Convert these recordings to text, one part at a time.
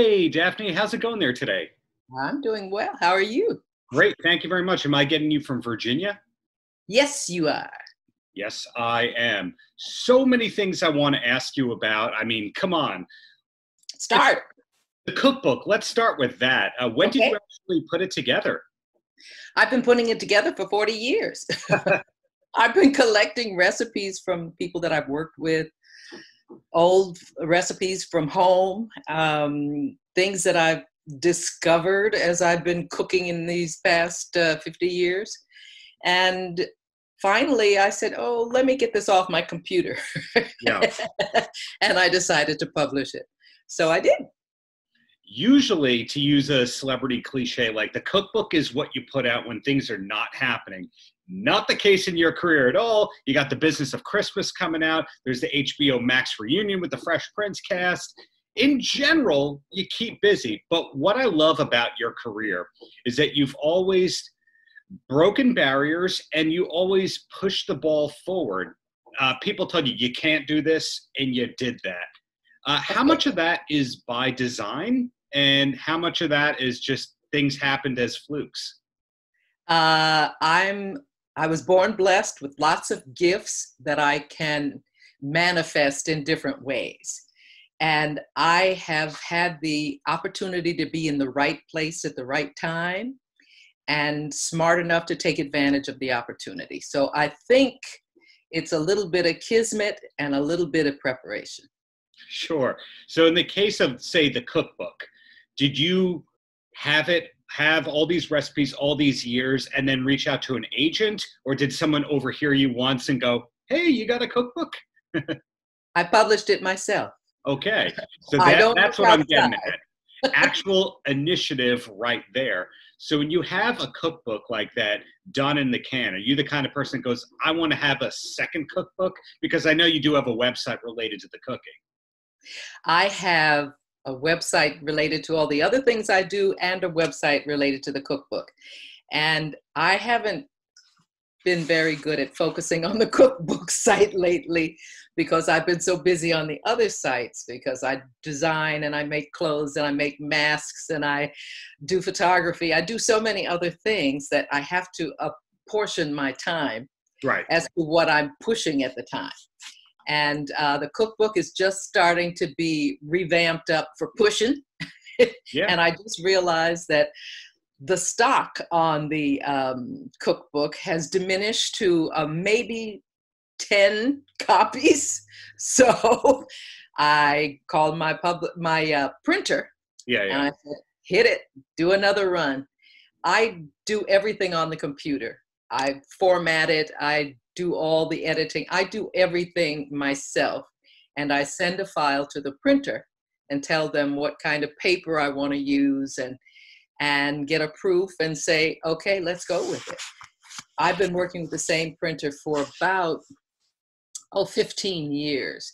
Hey, Daphne, how's it going there today? I'm doing well. How are you? Great, thank you very much. Am I getting you from Virginia? Yes, you are. Yes, I am. So many things I want to ask you about. I mean, come on. Start. The cookbook, let's start with that. Uh, when did you actually put it together? I've been putting it together for 40 years. I've been collecting recipes from people that I've worked with, old recipes from home, um, things that I've discovered as I've been cooking in these past uh, 50 years. And finally, I said, Oh, let me get this off my computer. Yeah. and I decided to publish it. So I did. Usually, to use a celebrity cliche, like the cookbook is what you put out when things are not happening. Not the case in your career at all. You got the business of Christmas coming out. There's the HBO Max reunion with the Fresh Prince cast. In general, you keep busy. But what I love about your career is that you've always broken barriers and you always push the ball forward. Uh, people tell you you can't do this, and you did that. Uh, how much of that is by design, and how much of that is just things happened as flukes? Uh, I'm I was born blessed with lots of gifts that I can manifest in different ways. And I have had the opportunity to be in the right place at the right time and smart enough to take advantage of the opportunity. So I think it's a little bit of kismet and a little bit of preparation. Sure. So, in the case of, say, the cookbook, did you have it have all these recipes all these years and then reach out to an agent, or did someone overhear you once and go, "Hey, you got a cookbook"? I published it myself. Okay, so that, that's what I'm getting at. Actual initiative right there. So when you have a cookbook like that done in the can, are you the kind of person that goes, I want to have a second cookbook? Because I know you do have a website related to the cooking. I have a website related to all the other things I do and a website related to the cookbook. And I haven't been very good at focusing on the cookbook site lately because I've been so busy on the other sites because I design and I make clothes and I make masks and I do photography. I do so many other things that I have to apportion my time Right. as to what I'm pushing at the time. And uh, the cookbook is just starting to be revamped up for pushing. Yeah. And I just realized that the stock on the um, cookbook has diminished to uh, maybe 10 copies. So I called my public my uh, printer Yeah, and. I said, hit it, do another run. I do everything on the computer. I format it, I do all the editing, I do everything myself. And I send a file to the printer and tell them what kind of paper I want to use and and get a proof and say, okay, let's go with it. I've been working with the same printer for about oh 15 years.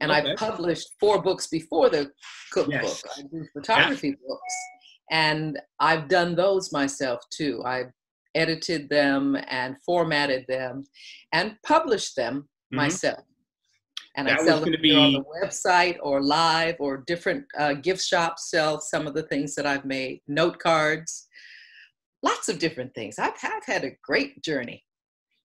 And Okay. I published four books before the cookbook. Yes. I do photography books. And I've done those myself too. I've edited them and formatted them and published them Mhm. myself. And That I sell them gonna on the website or live or different uh, gift shops sell some of the things that I've made, note cards, lots of different things. I've, I've had a great journey.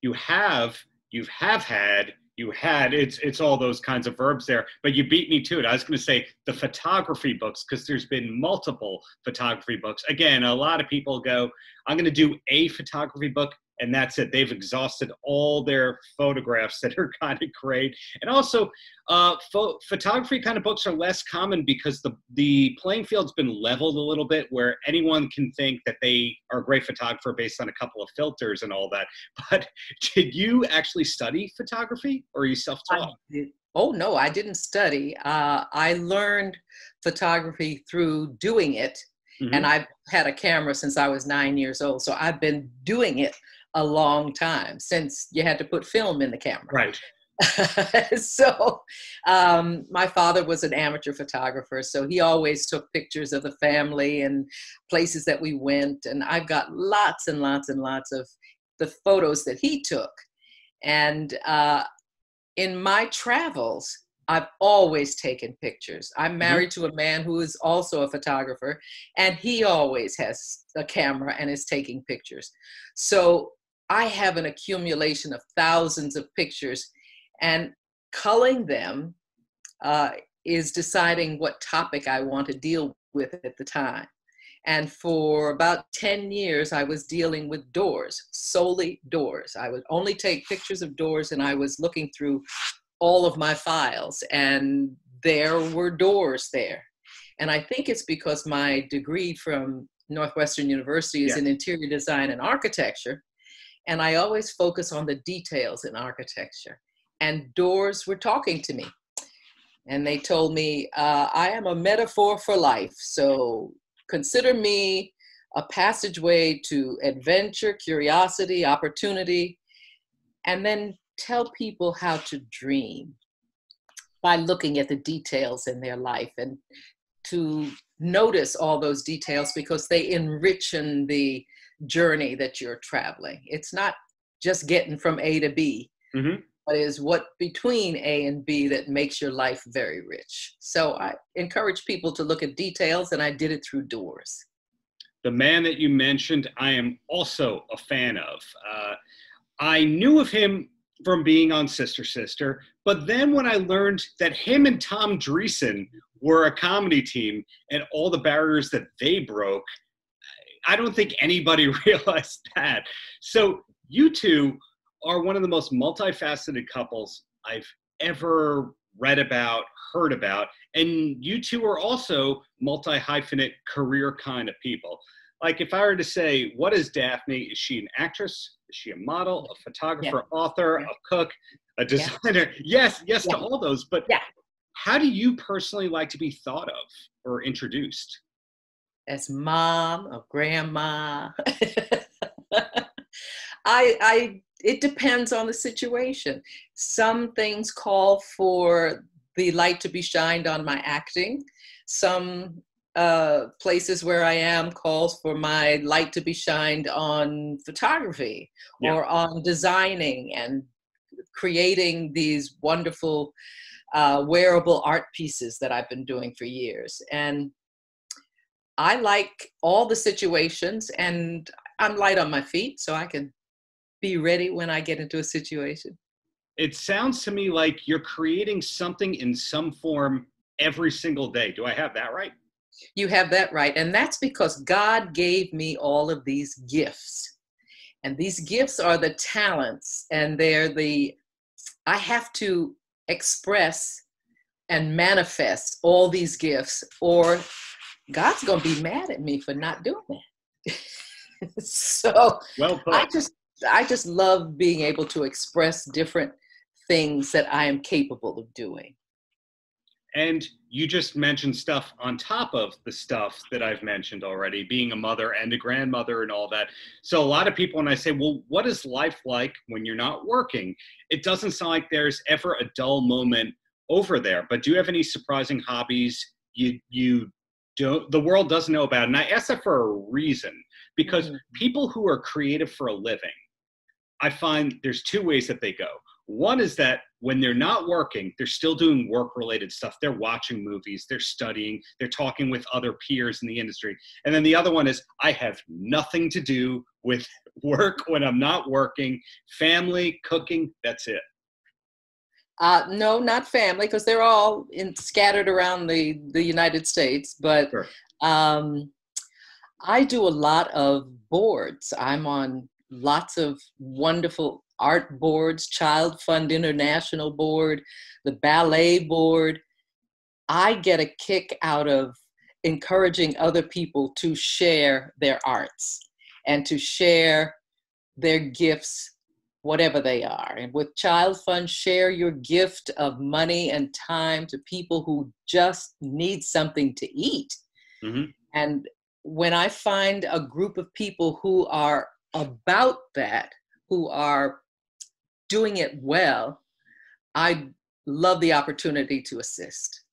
You have, you have had, you had, it's it's all those kinds of verbs there, but you beat me to it. I was gonna say the photography books, because there's been multiple photography books. Again, a lot of people go, I'm gonna do a photography book and that's it. They've exhausted all their photographs that are kind of great. And also, uh, pho- photography kind of books are less common because the the playing field's been leveled a little bit, where anyone can think that they are a great photographer based on a couple of filters and all that. But did you actually study photography, or are you self-taught? Oh no, I didn't study. Uh, I learned photography through doing it, Mhm. and I've had a camera since I was nine years old. So I've been doing it a long time since you had to put film in the camera. Right. so um, my father was an amateur photographer so he always took pictures of the family and places that we went and i've got lots and lots and lots of the photos that he took and uh, in my travels I've always taken pictures. I'm mm-hmm. married mm-hmm. to a man who is also a photographer, and he always has a camera and is taking pictures. So I have an accumulation of thousands of pictures, and culling them uh, is deciding what topic I want to deal with at the time. And for about 10 years, I was dealing with doors, solely doors. I would only take pictures of doors, and I was looking through all of my files, and there were doors there. And I think it's because my degree from Northwestern University is yeah. in interior design and architecture. And I always focus on the details in architecture. And doors were talking to me. And they told me, uh, I am a metaphor for life. So consider me a passageway to adventure, curiosity, opportunity. And then tell people how to dream by looking at the details in their life and to notice all those details because they enrichen the journey that you're traveling. It's not just getting from A to B, mm-hmm. but is what between A and B that makes your life very rich. So I encourage people to look at details, and I did it through doors. The man that you mentioned, I am also a fan of. Uh, I knew of him from being on Sister Sister. But then when I learned that him and Tom Dreesen were a comedy team and all the barriers that they broke, I don't think anybody realized that. So you two are one of the most multifaceted couples I've ever read about, heard about. And you two are also multi hyphenate career kind of people. Like if I were to say, what is Daphne? Is she an actress? Is she a model, a photographer, yeah. author, yeah. a cook, a designer? Yeah. Yes, yes to all those. But how do you personally like to be thought of or introduced? As mom or grandma. I, I, it depends on the situation. Some things call for the light to be shined on my acting. Some uh, places where I am calls for my light to be shined on photography yeah. or on designing and creating these wonderful uh, wearable art pieces that I've been doing for years. And I like all the situations, and I'm light on my feet, so I can be ready when I get into a situation. It sounds to me like you're creating something in some form every single day. Do I have that right? You have that right. And that's because God gave me all of these gifts. And these gifts are the talents, and they're the, I have to express and manifest all these gifts, or God's going to be mad at me for not doing that. so well I just, I just love being able to express different things that I am capable of doing. And you just mentioned stuff on top of the stuff that I've mentioned already, being a mother and a grandmother and all that. So a lot of people, when I say, well, what is life like when you're not working? It doesn't sound like there's ever a dull moment over there. But do you have any surprising hobbies you you don't the world doesn't know about? And I ask that for a reason because mm-hmm. people who are creative for a living, I find there's two ways that they go. One is that when they're not working, they're still doing work related stuff. They're watching movies, they're studying, they're talking with other peers in the industry. And then the other one is I have nothing to do with work when I'm not working, family, cooking, that's it. Uh, no, not family, because they're all in, scattered around the, the United States. But sure. um, I do a lot of boards. I'm on lots of wonderful art boards, Child Fund International Board, the Ballet Board. I get a kick out of encouraging other people to share their arts and to share their gifts, whatever they are. And with Child Fund, share your gift of money and time to people who just need something to eat. Mm-hmm. And when I find a group of people who are about that, who are doing it well, I love the opportunity to assist.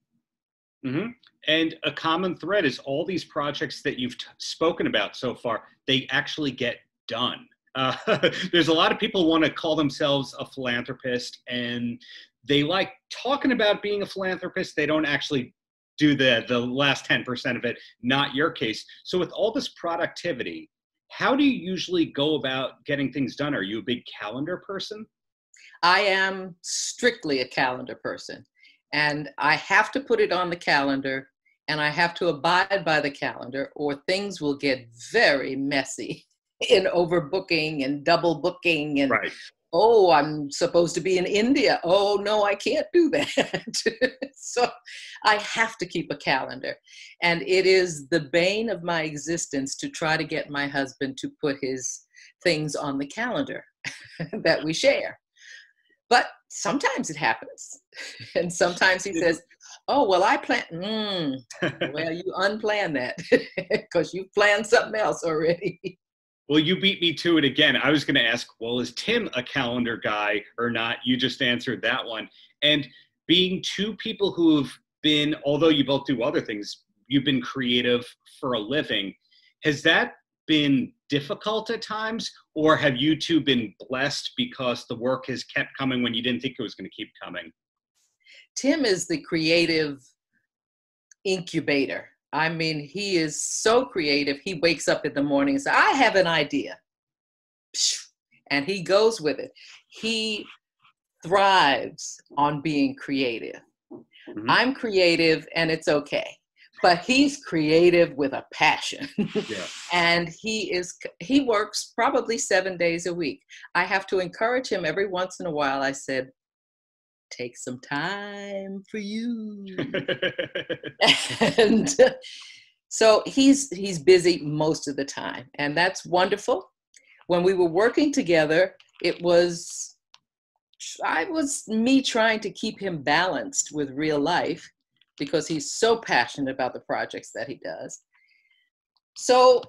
Mm-hmm. And a common thread is all these projects that you've t- spoken about so far, they actually get done. Uh, there's a lot of people want to call themselves a philanthropist, and they like talking about being a philanthropist. They don't actually do the the last 10% of it. Not your case. So with all this productivity, how do you usually go about getting things done? Are you a big calendar person? I am strictly a calendar person, and I have to put it on the calendar and I have to abide by the calendar, or things will get very messy in overbooking and double booking and right. oh, I'm supposed to be in India. Oh no, I can't do that. so I have to keep a calendar. And it is the bane of my existence to try to get my husband to put his things on the calendar that we share. But sometimes it happens. And sometimes he says, oh well i plan mm, well you unplan that because you planned something else already well you beat me to it again. I was going to ask well is tim a calendar guy or not? You just answered that one. And being two people who've been although you both do other things you've been creative for a living has that been difficult at times? Or have you two been blessed because the work has kept coming when you didn't think it was going to keep coming? Tim is the creative incubator. I mean, he is so creative. He wakes up in the morning and says, I have an idea. And he goes with it. He thrives on being creative. Mm-hmm. I'm creative and it's okay. But he's creative with a passion. Yeah. and he is he works probably 7 days a week. I have to encourage him every once in a while. I said, take some time for you. and uh, so he's he's busy most of the time, and that's wonderful. When we were working together, it was I was me trying to keep him balanced with real life because he's so passionate about the projects that he does. So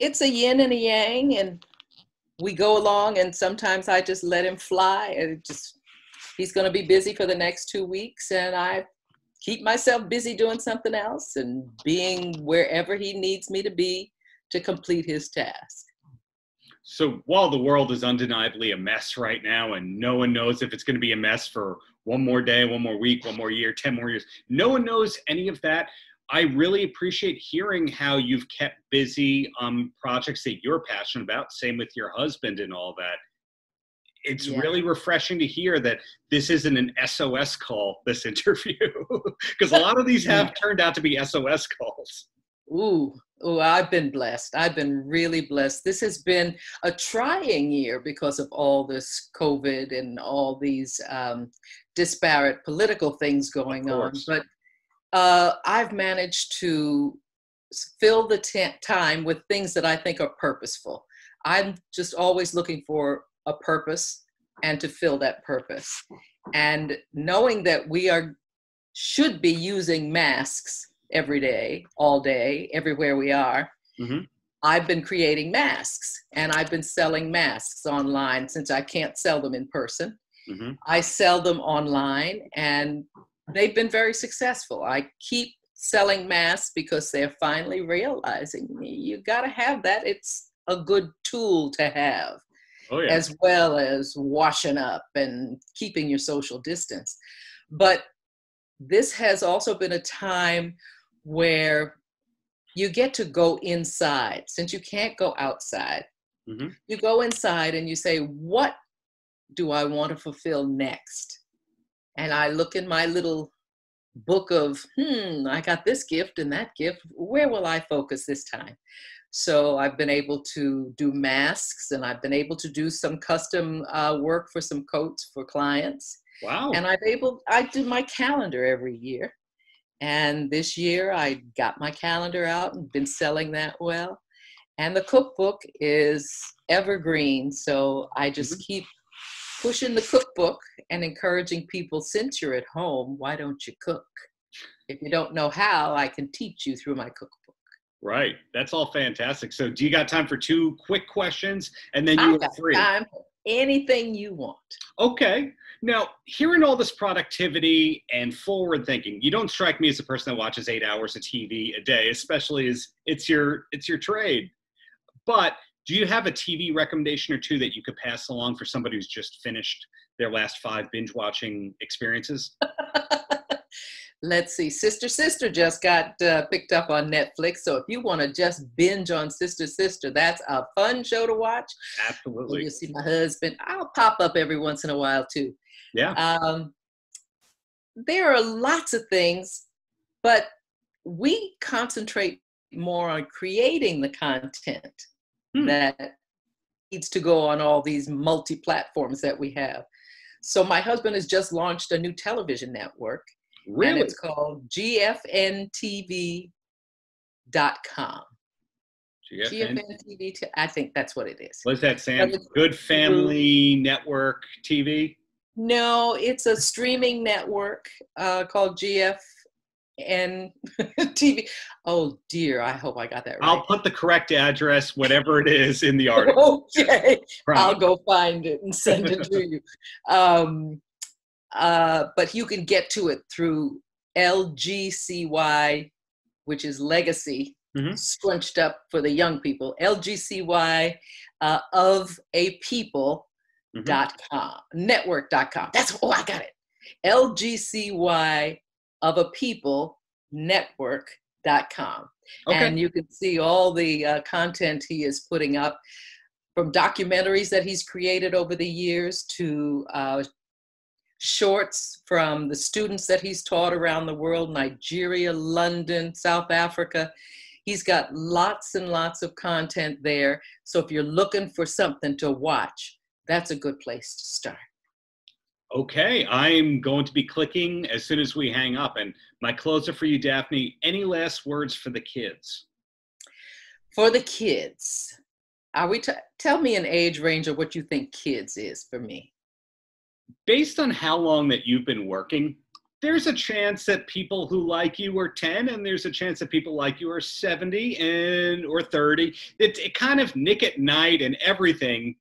it's a yin and a yang, and we go along, and sometimes I just let him fly, and just he's going to be busy for the next two weeks and i keep myself busy doing something else and being wherever he needs me to be to complete his task so while the world is undeniably a mess right now and no one knows if it's going to be a mess for one more day one more week one more year 10 more years no one knows any of that I really appreciate hearing how you've kept busy on projects that you're passionate about. Same with your husband and all that it's yeah. really refreshing to hear that this isn't an SOS call, this interview, because a lot of these have turned out to be SOS calls. Ooh, ooh, I've been blessed. I've been really blessed. This has been a trying year because of all this COVID and all these um, disparate political things going on. But uh, I've managed to fill the time with things that I think are purposeful. I'm just always looking for a purpose and to fill that purpose. And knowing that we are should be using masks every day, all day, everywhere we are. Mm-hmm. I've been creating masks and I've been selling masks online since I can't sell them in person. Mm-hmm. I sell them online and they've been very successful. I keep selling masks because they're finally realizing you got to have that. It's a good tool to have oh, yeah. as well as washing up and keeping your social distance. But this has also been a time where you get to go inside since you can't go outside. Mm-hmm. You go inside and you say, What do I want to fulfill next? And I look in my little book of, hmm, I got this gift and that gift. Where will I focus this time? So I've been able to do masks and I've been able to do some custom uh, work for some coats for clients. Wow. And I've able, I do my calendar every year. And this year I got my calendar out and been selling that well. And the cookbook is evergreen. So I just mm-hmm. keep pushing the cookbook and encouraging people since you're at home, why don't you cook? If you don't know how, I can teach you through my cookbook. Right. That's all fantastic. So, do you got time for two quick questions and then you are free? Time for anything you want. Okay. Now, hearing all this productivity and forward thinking, you don't strike me as a person that watches 8 hours of TV a day, especially as it's your it's your trade. But Do you have a TV recommendation or two that you could pass along for somebody who's just finished their last five binge watching experiences? Let's see. Sister Sister just got uh, picked up on Netflix. So if you want to just binge on Sister Sister, that's a fun show to watch. Absolutely. You see my husband. I'll pop up every once in a while too. Yeah. Um, there are lots of things, but we concentrate more on creating the content hmm. that needs to go on all these multi platforms that we have. So my husband has just launched a new television network Really? And it's called gfntv.com. GFN? GFNTV, I think that's what it is. What's that, Sam? Good Family Network TV? No, it's a streaming network uh, called GFN TV. Oh dear, I hope I got that right. I'll put the correct address, whatever it is, in the article. okay, I'll go find it and send it to you. Um, uh, but you can get to it through LGCY, which is legacy, mm-hmm. scrunched up for the young people. LGCY uh, of a people mm-hmm. dot com network.com. That's oh I got it. LGCY of a people network.com. Okay. And you can see all the uh, content he is putting up from documentaries that he's created over the years to uh, shorts from the students that he's taught around the world Nigeria, London, South Africa. He's got lots and lots of content there. So if you're looking for something to watch, that's a good place to start. Okay, I'm going to be clicking as soon as we hang up. And my closer for you, Daphne. Any last words for the kids? For the kids, are we? T- tell me an age range of what you think kids is for me based on how long that you've been working, there's a chance that people who like you are 10 and there's a chance that people like you are 70 and or 30 it, it kind of Nick at Nite and everything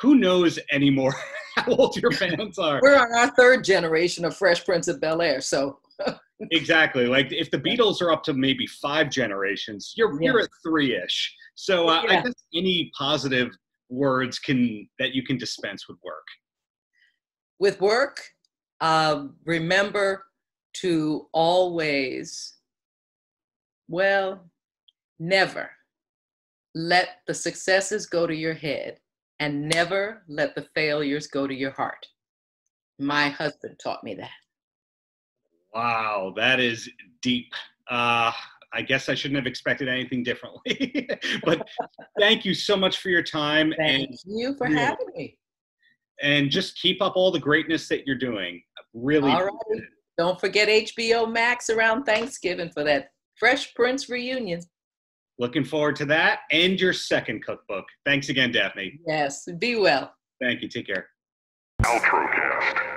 who knows anymore how old your fans are? We're on our third generation of fresh prince of bel air so. Exactly like if the beatles are up to maybe five generations you're you're at three-ish. So uh, yeah. i guess any positive words can that you can dispense would work? With work, uh, remember to always, well, never let the successes go to your head and never let the failures go to your heart. My husband taught me that. Wow, that is deep. Uh, I guess I shouldn't have expected anything differently. but thank you so much for your time. Thank and you for having me and just keep up all the greatness that you're doing. Really. All right. Don't forget HBO Max around Thanksgiving for that Fresh Prince reunion. Looking forward to that and your second cookbook. Thanks again, Daphne. Yes. Be well. Thank you. Take care. Paltrocast.